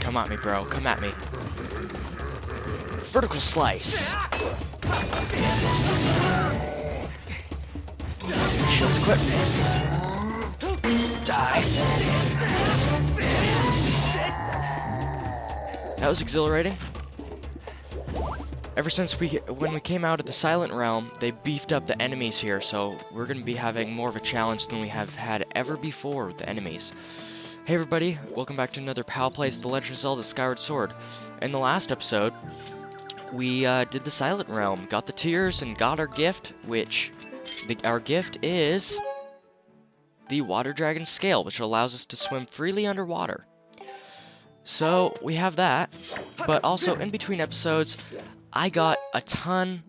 Come at me, bro. Come at me. Vertical slice. Shields equipped. Die. That was exhilarating. Ever since we, when we came out of the Silent Realm, they beefed up the enemies here, so we're going to be having more of a challenge than we have had ever before with the enemies. Hey everybody, welcome back to another Pal Plays The Legend of Zelda Skyward Sword. In the last episode, we uh, did the Silent Realm, got the tears, and got our gift, which, the, our gift is the Water Dragon Scale, which allows us to swim freely underwater. So, we have that, but also in between episodes, I got a ton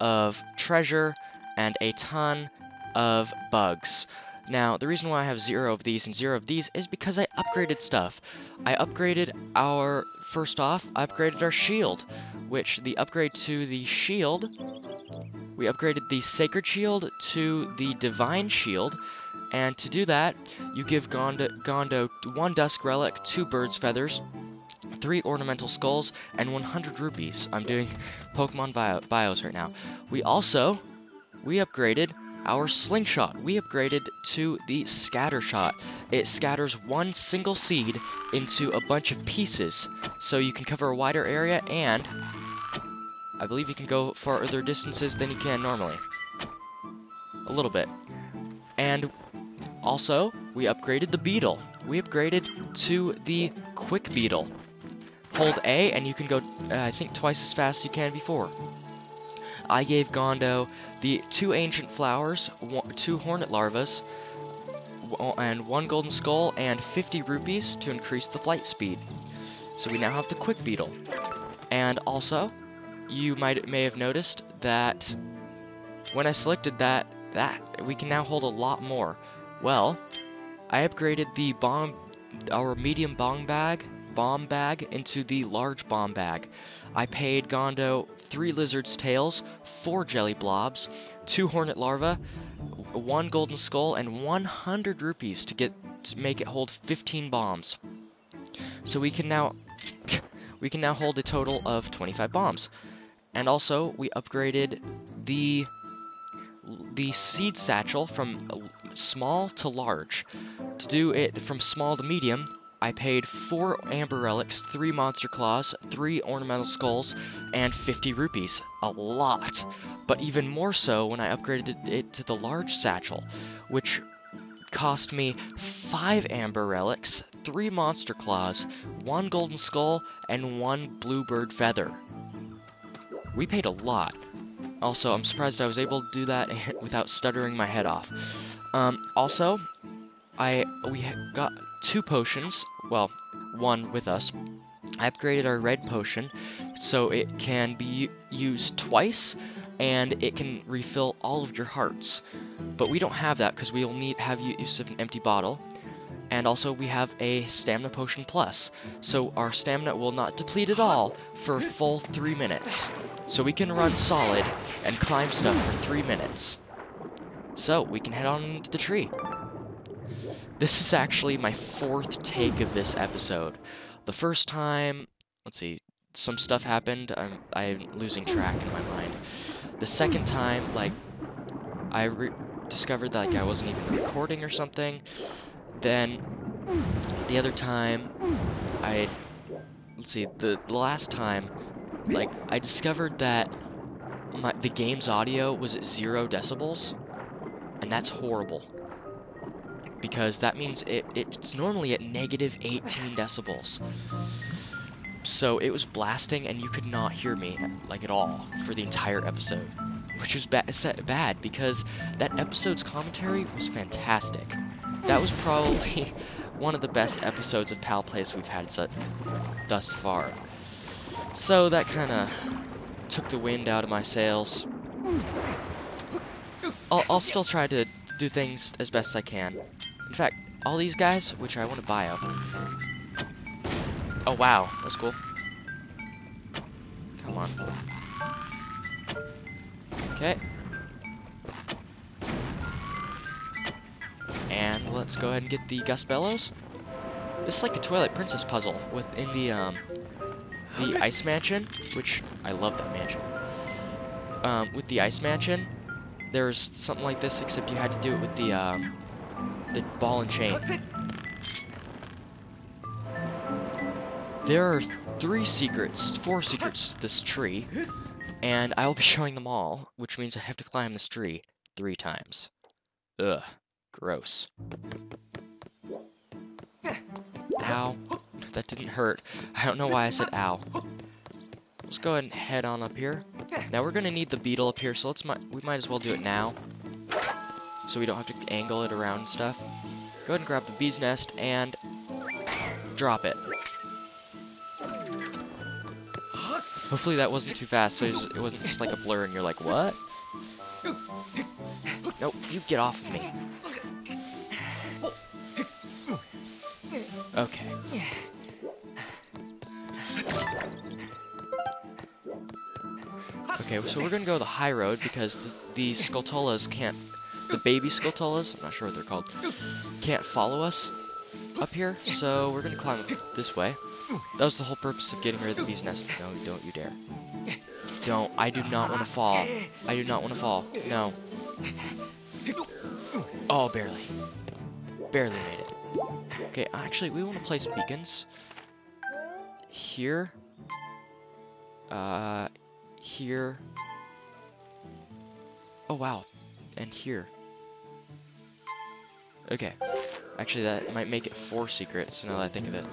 of treasure and a ton of bugs. Now, the reason why I have zero of these and zero of these is because I upgraded stuff. I upgraded our, first off, I upgraded our shield, which the upgrade to the shield, we upgraded the Sacred Shield to the Divine Shield, and to do that, you give Gondo, Gondo one Dusk Relic, two Bird's Feathers, three ornamental skulls, and 100 rupees. I'm doing Pokemon bio bios right now. We also, we upgraded our slingshot. We upgraded to the scatter shot. It scatters one single seed into a bunch of pieces, so you can cover a wider area, and I believe you can go farther distances than you can normally. A little bit. And also, we upgraded the beetle. We upgraded to the quick beetle hold A, and you can go, uh, I think, twice as fast as you can before. I gave Gondo the two ancient flowers, one, two hornet larvas, and one golden skull, and 50 rupees to increase the flight speed. So we now have the quick beetle. And also, you might may have noticed that when I selected that, that we can now hold a lot more. Well, I upgraded the bomb, our medium bong bag bomb bag into the large bomb bag. I paid Gondo three lizard's tails, four jelly blobs, two hornet larvae, one golden skull, and 100 rupees to get to make it hold 15 bombs. So we can now we can now hold a total of 25 bombs. And also we upgraded the the seed satchel from small to large. To do it from small to medium, I paid 4 Amber Relics, 3 Monster Claws, 3 Ornamental Skulls, and 50 rupees. A lot. But even more so when I upgraded it to the large satchel, which cost me 5 Amber Relics, 3 Monster Claws, 1 Golden Skull, and 1 Bluebird Feather. We paid a lot. Also, I'm surprised I was able to do that without stuttering my head off. Um, also, I we got two potions, well, one with us. I upgraded our red potion so it can be used twice and it can refill all of your hearts. But we don't have that because we'll need have use of an empty bottle. And also we have a stamina potion plus. So our stamina will not deplete at all for full three minutes. So we can run solid and climb stuff for three minutes. So we can head on into the tree. This is actually my fourth take of this episode. The first time, let's see, some stuff happened. I'm, I'm losing track in my mind. The second time, like, I discovered that like, I wasn't even recording or something. Then, the other time, I, let's see, the, the last time, like, I discovered that my, the game's audio was at zero decibels, and that's horrible because that means it, it's normally at negative 18 decibels. So it was blasting and you could not hear me, like at all, for the entire episode. Which was ba bad because that episode's commentary was fantastic. That was probably one of the best episodes of Pal Plays we've had thus far. So that kind of took the wind out of my sails. I'll, I'll still try to do things as best I can. In fact, all these guys, which I want to buy up. Oh, wow. That's cool. Come on. Okay. And let's go ahead and get the Gust Bellows. This is like a Twilight Princess puzzle within the um the Ice Mansion, which I love that mansion. Um, with the Ice Mansion, there's something like this, except you had to do it with the um the ball and chain. There are three secrets, four secrets to this tree, and I will be showing them all, which means I have to climb this tree three times. Ugh, gross. Ow. That didn't hurt. I don't know why I said ow. Let's go ahead and head on up here. Now we're gonna need the beetle up here, so let's we might as well do it now. So we don't have to angle it around stuff. Go ahead and grab the bee's nest and drop it. Hopefully that wasn't too fast, so it wasn't just like a blur and you're like, what? Nope, you get off of me. Okay. Okay, so we're gonna go the high road because the, the can't, the baby Skulltulas, I'm not sure what they're called, can't follow us up here, so we're gonna climb this way. That was the whole purpose of getting rid of the bee's nest. No, don't you dare. Don't. I do not want to fall. I do not want to fall. No. Oh, barely. Barely made it. Okay, actually, we want to place beacons. Here. Uh, here. Oh, wow. And here. Okay. Actually, that might make it four secrets, now that I think of it.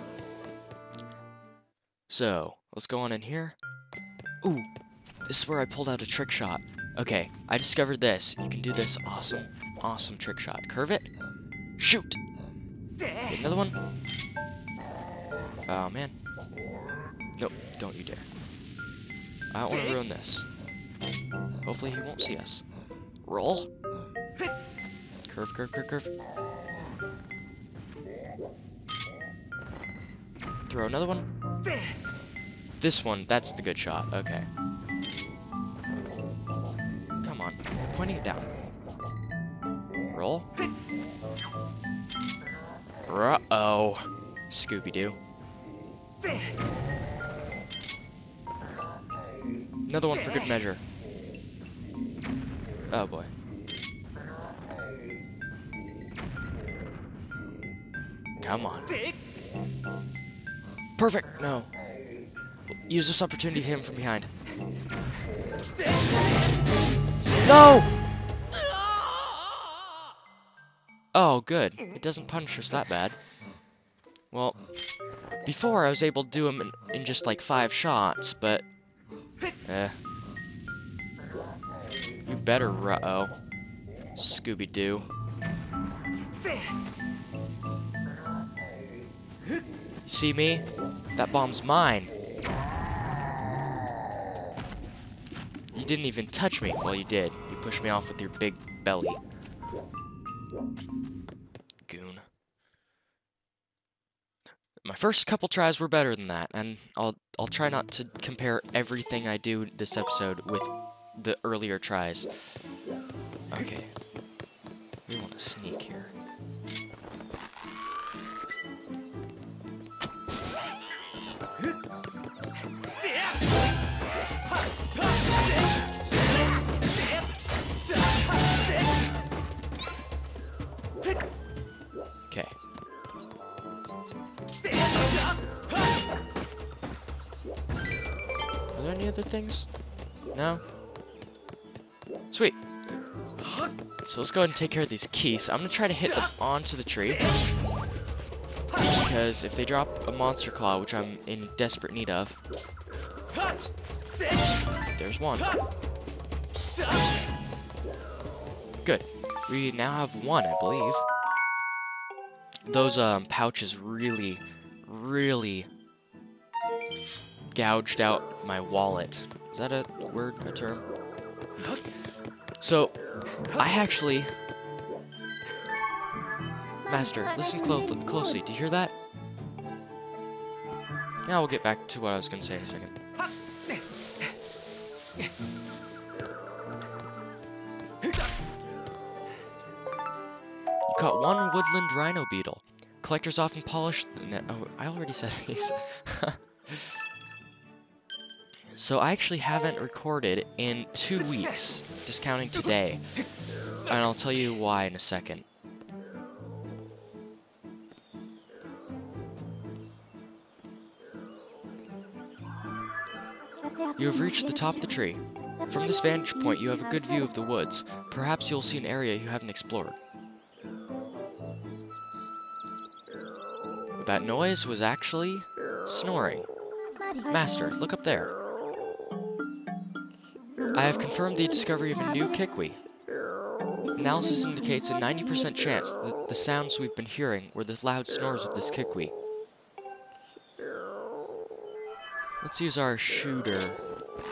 So, let's go on in here. Ooh, this is where I pulled out a trick shot. Okay, I discovered this. You can do this awesome, awesome trick shot. Curve it. Shoot! Okay, another one. Oh, man. Nope, don't you dare. I don't want to ruin this. Hopefully he won't see us. Roll. Curve, curve, curve, curve. Throw another one. This one, that's the good shot. Okay. Come on. Pointing it down. Roll. Uh-oh. Scooby-Doo. Another one for good measure. Oh boy. Come on. Perfect! No. Use this opportunity to hit him from behind. No! Oh, good. It doesn't punish us that bad. Well, before I was able to do him in, in just like five shots, but... Eh. You better uh-oh. Scooby-Doo. See me? That bomb's mine. You didn't even touch me. Well, you did. You pushed me off with your big belly. Goon. My first couple tries were better than that, and I'll I'll try not to compare everything I do this episode with the earlier tries. Okay. We want to sneak here. Other things? No? Sweet. So let's go ahead and take care of these Keese. I'm gonna try to hit them onto the tree. Because if they drop a monster claw, which I'm in desperate need of. There's one. Good. We now have one, I believe. Those um, pouches really, really gouged out my wallet. Is that a word, a term? So, I actually... Master, listen clo closely. Do you hear that? Now we'll get back to what I was going to say in a second. You caught one woodland rhino beetle. Collectors often polish the net. Oh, I already said these so I actually haven't recorded in two weeks, discounting today. And I'll tell you why in a second. You have reached the top of the tree. From this vantage point, you have a good view of the woods. Perhaps you'll see an area you haven't explored. That noise was actually snoring. Master, look up there. I have confirmed the discovery of a new Kikwi. Analysis indicates a 90% chance that the sounds we've been hearing were the loud snores of this Kikwi. Let's use our shooter,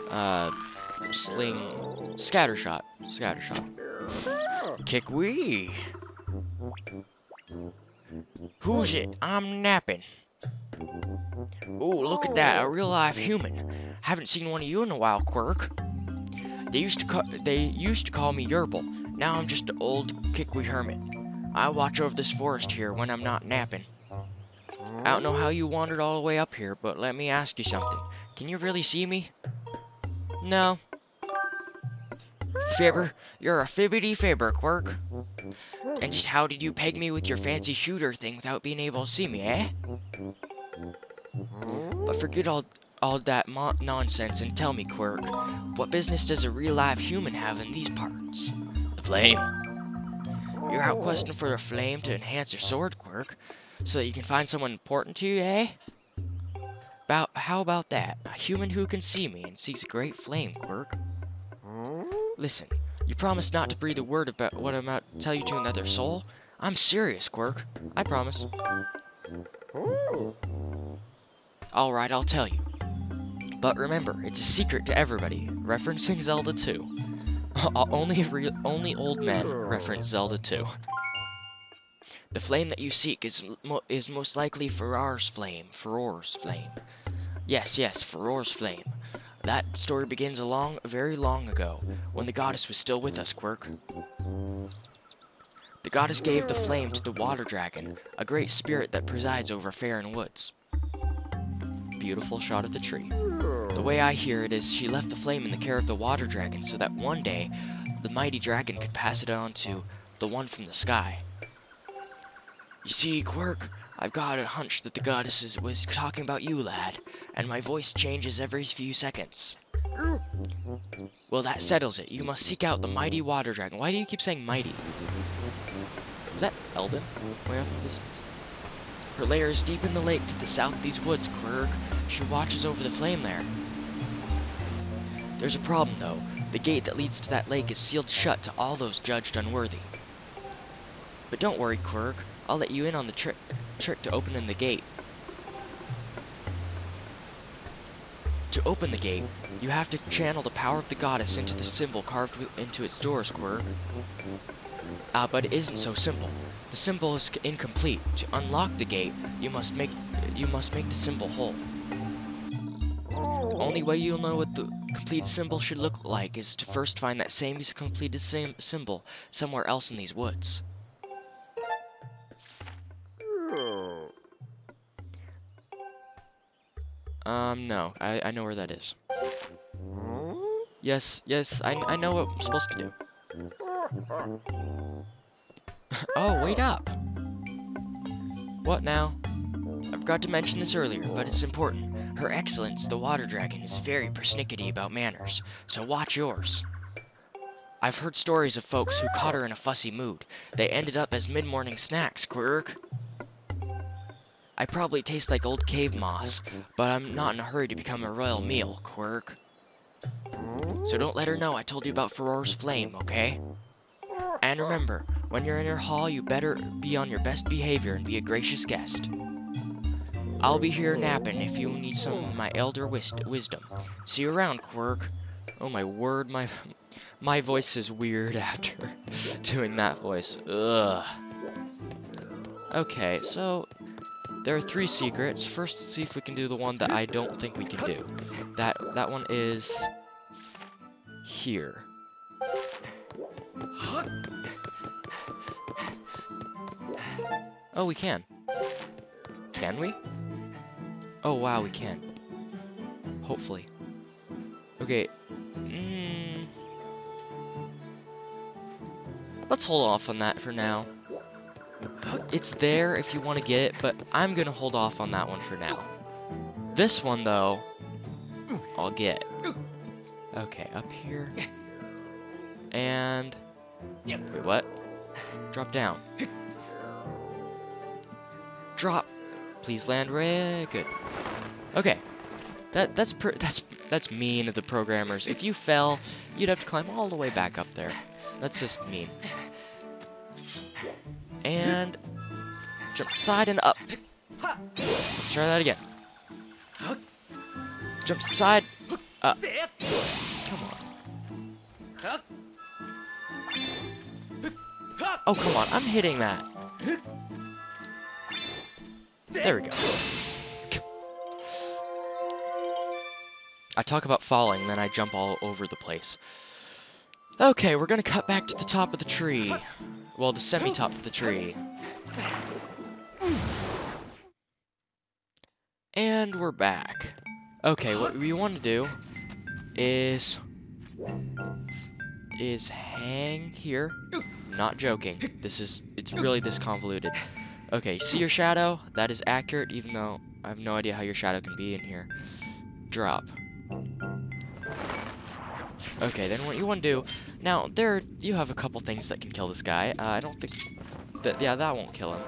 uh, sling, scattershot, scattershot. Kikwi! Who's it? I'm napping. Oh, look at that, a real life human. Haven't seen one of you in a while, Quirk. They used to call they used to call me Yerbal. Now I'm just an old Kikwi hermit. I watch over this forest here when I'm not napping. I don't know how you wandered all the way up here, but let me ask you something. Can you really see me? No. Fibber, you're a fibbity fibber, Quirk. And just how did you peg me with your fancy shooter thing without being able to see me, eh? But forget all all that nonsense and tell me, Quirk, what business does a real-life human have in these parts? The flame. You're out questing for the flame to enhance your sword, Quirk, so that you can find someone important to you, eh? About how about that? A human who can see me and sees a great flame, Quirk. Listen, you promise not to breathe a word about what I'm about to tell you to another soul? I'm serious, Quirk. I promise. Alright, I'll tell you. But remember, it's a secret to everybody. Referencing Zelda 2. Uh, only, only old men reference Zelda 2. The flame that you seek is mo is most likely Farar's flame. Farore's flame. Yes, yes, Farore's flame. That story begins a long, very long ago, when the goddess was still with us, Quirk. The goddess gave the flame to the water dragon, a great spirit that presides over Faron Woods. Beautiful shot of the tree. The way I hear it is she left the flame in the care of the water dragon so that one day the mighty dragon could pass it on to the one from the sky. You see, Quirk, I've got a hunch that the goddess was talking about you, lad, and my voice changes every few seconds. Well, that settles it. You must seek out the mighty water dragon. Why do you keep saying mighty? Is that Eldin? Way off in the distance. Her lair is deep in the lake to the south of these woods, Quirk. She watches over the flame there. There's a problem, though. The gate that leads to that lake is sealed shut to all those judged unworthy. But don't worry, Quirk. I'll let you in on the trick trick to opening the gate. To open the gate, you have to channel the power of the goddess into the symbol carved into its doors, Quirk. Ah, uh, but it isn't so simple. The symbol is incomplete. To unlock the gate, you must make you must make the symbol whole. The only way you'll know what the complete symbol should look like is to first find that same completed same symbol somewhere else in these woods. Um, no. I, I know where that is. Yes, yes, I, I know what I'm supposed to do. oh, wait up! What now? I forgot to mention this earlier, but it's important. Her Excellence, the Water Dragon, is very persnickety about manners, so watch yours. I've heard stories of folks who caught her in a fussy mood. They ended up as mid-morning snacks, Quirk. I probably taste like old cave moss, but I'm not in a hurry to become a royal meal, Quirk. So don't let her know I told you about Farore's flame, okay? And remember, when you're in her hall, you better be on your best behavior and be a gracious guest. I'll be here napping if you need some of my elder wis wisdom. See you around, Quirk. Oh my word, my my voice is weird after doing that voice. Ugh. Okay, so there are three secrets. First, let's see if we can do the one that I don't think we can do. That that one is here. Oh, we can. Can we? Oh, wow, we can. Hopefully. Okay. Mm. Let's hold off on that for now. It's there if you want to get it, but I'm going to hold off on that one for now. This one, though, I'll get. Okay, up here. And... Wait, what? Drop down. Drop. Please land right. Good. Okay. That that's that's that's mean of the programmers. If you fell, you'd have to climb all the way back up there. That's just mean. And jump side and up. Let's try that again. Jump side, up. Come on. Oh, come on. I'm hitting that. There we go. I talk about falling, then I jump all over the place. Okay, we're gonna cut back to the top of the tree. Well, the semi-top of the tree. And we're back. Okay, what we want to do is is hang here. Not joking. This is it's really this convoluted. Okay, see your shadow? That is accurate, even though I have no idea how your shadow can be in here. Drop. Okay, then what you want to do... Now, there, you have a couple things that can kill this guy. Uh, I don't think... that Yeah, that won't kill him.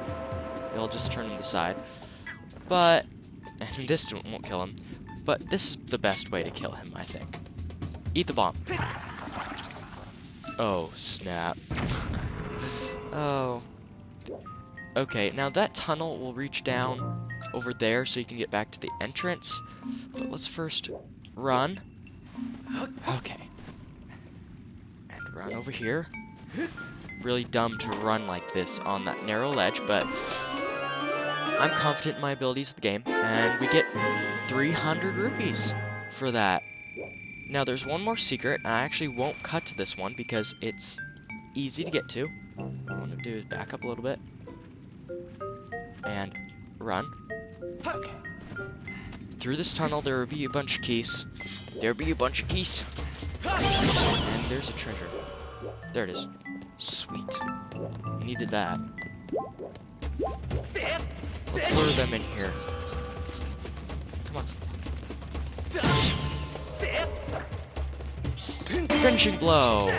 It'll just turn him to the side. But... And this won't kill him. But this is the best way to kill him, I think. Eat the bomb. Oh, snap. oh. Okay, now that tunnel will reach down over there so you can get back to the entrance. But let's first run. Okay. Run over here. Really dumb to run like this on that narrow ledge, but I'm confident in my abilities of the game. And we get 300 rupees for that. Now there's one more secret, and I actually won't cut to this one because it's easy to get to. What I want to do is back up a little bit and run. Okay. Through this tunnel, there will be a bunch of Keese. There'll be a bunch of Keese. And there's a treasure. There it is. Sweet. We needed that. Let's lure them in here. Come on. Finishing blow!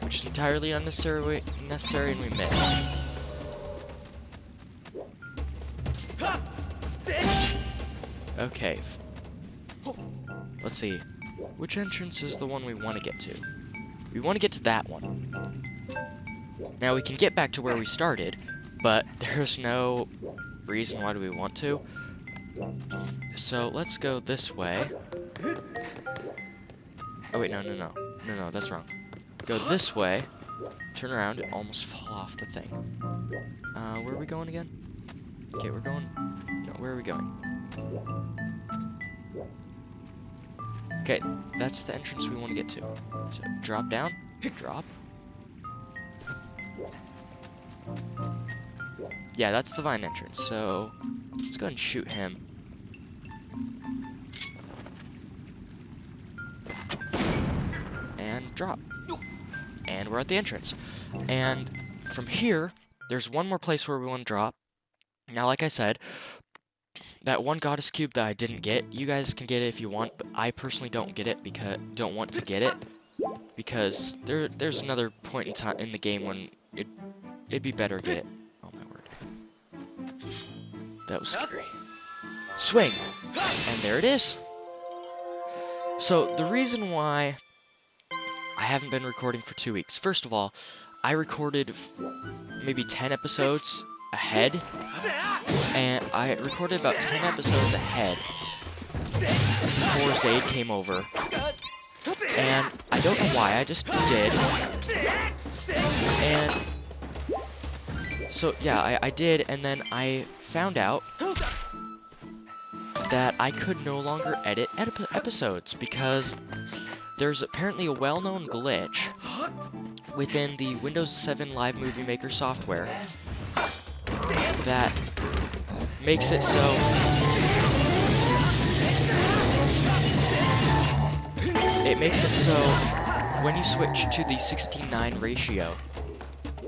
Which is entirely unnecessary, necessary and we missed. Okay. Let's see. Which entrance is the one we want to get to? We want to get to that one. Now we can get back to where we started, but there's no reason why do we want to. So let's go this way. Oh wait, no, no, no. No, no, that's wrong. Go this way. Turn around and almost fall off the thing. Uh, where are we going again? Okay, we're going... No, where are we going? Okay, that's the entrance we want to get to. So drop down, pick drop. Yeah, that's the vine entrance, so let's go and shoot him. And drop. And we're at the entrance. And from here, there's one more place where we want to drop. Now, like I said, that one goddess cube that I didn't get, you guys can get it if you want, but I personally don't get it because don't want to get it because there there's another point in time in the game when it it'd be better to get it. Oh my word. That was scary. Swing! And there it is. So the reason why I haven't been recording for two weeks, first of all, I recorded maybe 10 episodes ahead, and I recorded about 10 episodes ahead before Zaid came over, and I don't know why, I just did, and so yeah, I, I did, and then I found out that I could no longer edit ep episodes because there's apparently a well-known glitch within the Windows 7 Live Movie Maker software that makes it so it makes it so when you switch to the 69 ratio,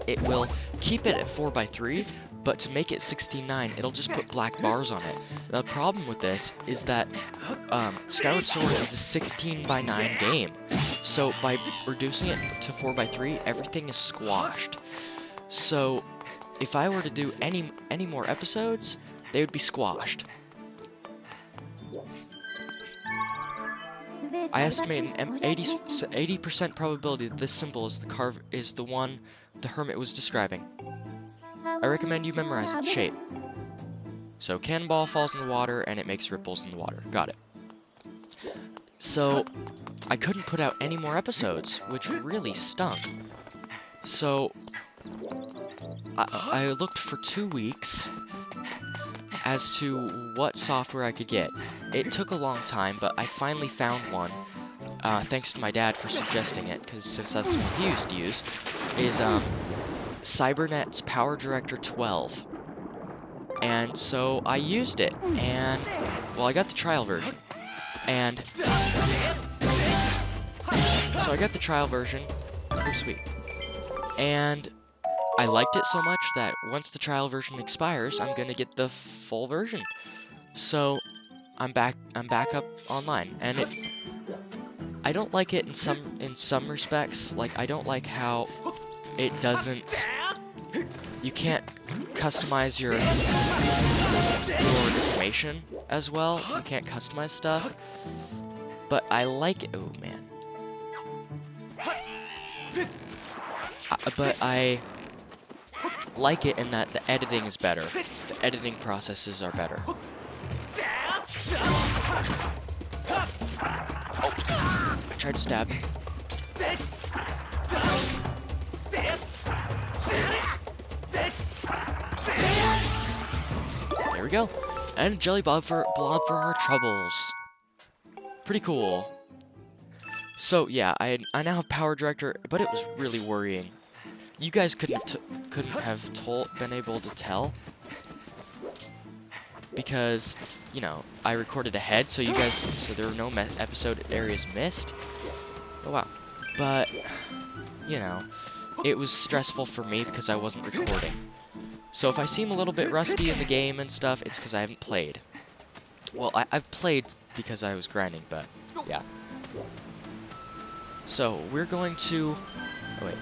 it will keep it at 4x3, but to make it 69, it'll just put black bars on it. The problem with this is that um, Skyward Sword is a 16 by 9 game, so by reducing it to 4x3, everything is squashed. So if I were to do any any more episodes, they would be squashed. I estimate an 80 percent probability that this symbol is the carve is the one the hermit was describing. I recommend you memorize its shape. So cannonball falls in the water and it makes ripples in the water. Got it. So I couldn't put out any more episodes, which really stunk. So I, I looked for two weeks as to what software I could get. It took a long time, but I finally found one. Uh, thanks to my dad for suggesting it, because since that's what he used to use, is um, Cybernet's Power Director 12. And so I used it, and, well, I got the trial version. And, so I got the trial version, oh sweet. And I liked it so much that once the trial version expires, I'm gonna get the full version. So I'm back I'm back up online and it I don't like it in some in some respects. Like I don't like how it doesn't you can't customize your your information as well. You can't customize stuff. But I like it. Oh man. Uh, but I like it in that the editing is better. The editing processes are better. Oh. I tried to stab. There we go. And Jelly Blob for, Blob for our troubles. Pretty cool. So yeah, I I now have Power Director, but it was really worrying you guys couldn't couldn't have told been able to tell because you know I recorded ahead, so you guys so there were no episode areas missed. Oh wow, but you know it was stressful for me because I wasn't recording. So if I seem a little bit rusty in the game and stuff, it's because I haven't played. Well, I, I've played because I was grinding, but yeah. So we're going to. Oh wait.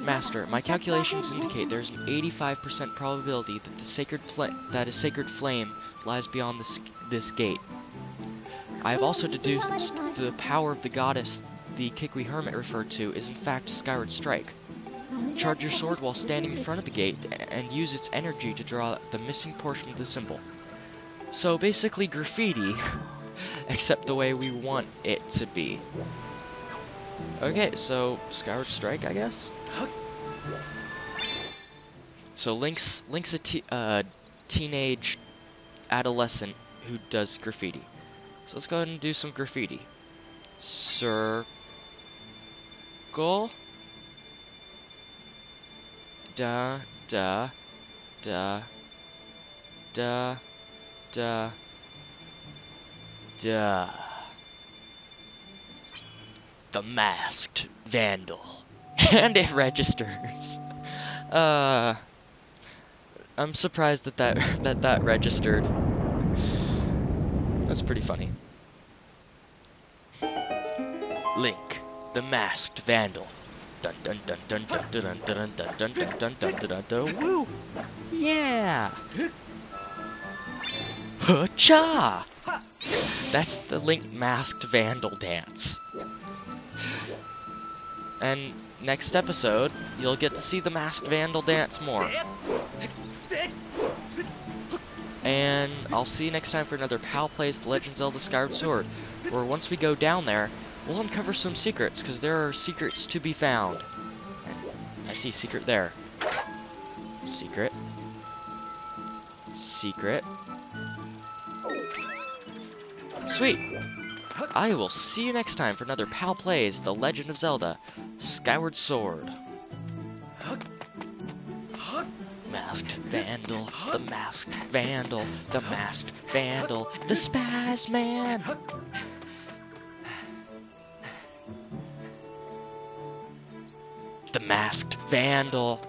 Master, my calculations indicate there's an 85% probability that the sacred that a sacred flame lies beyond this this gate. I have also deduced the power of the goddess the Kikwi Hermit referred to is in fact Skyward Strike. Charge your sword while standing in front of the gate and use its energy to draw the missing portion of the symbol. So basically graffiti, except the way we want it to be. Okay, so Skyward Strike, I guess. So Link's Link's a uh, teenage adolescent who does graffiti. So let's go ahead and do some graffiti. Circle. Da da da da da da the masked vandal. and it registers. Uh, I'm surprised that that, that that registered. That's pretty funny. Link, the masked vandal. Dun dun dun dun dun dun dun dun dun dun dun dun dun dun dun Woo! Yeah! Ha-cha! That's the Link masked vandal dance. And next episode, you'll get to see the Masked Vandal dance more. And I'll see you next time for another PAL Plays The Legend of Zelda Skyward Sword, where once we go down there, we'll uncover some secrets, because there are secrets to be found. I see secret there. Secret. Secret. Sweet. I will see you next time for another PAL Plays The Legend of Zelda Skyward Sword. Masked Vandal, the Masked Vandal, the Masked Vandal, the Spaz Man! The Masked Vandal.